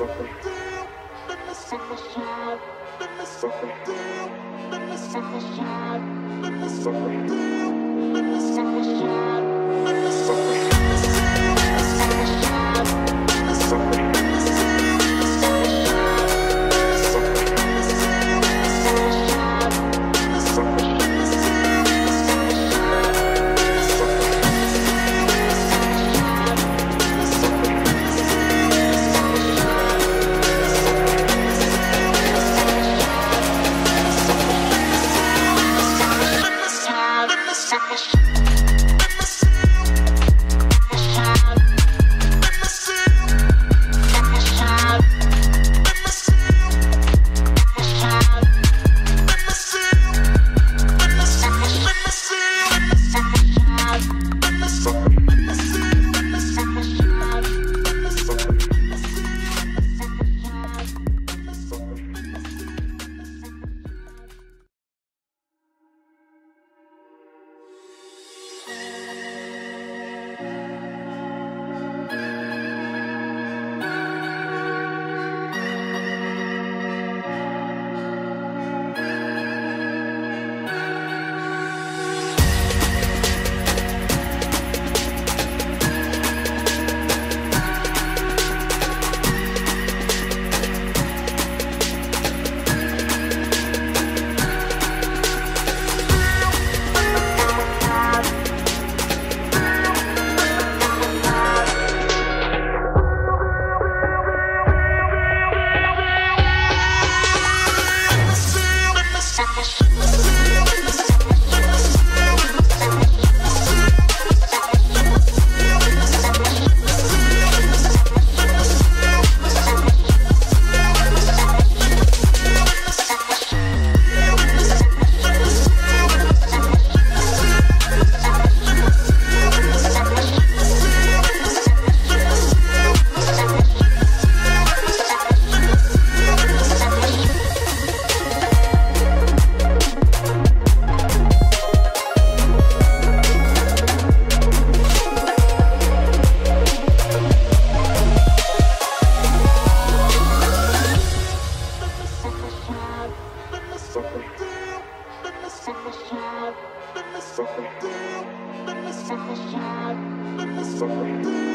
Let me suck a shot. Bye. I'm the side.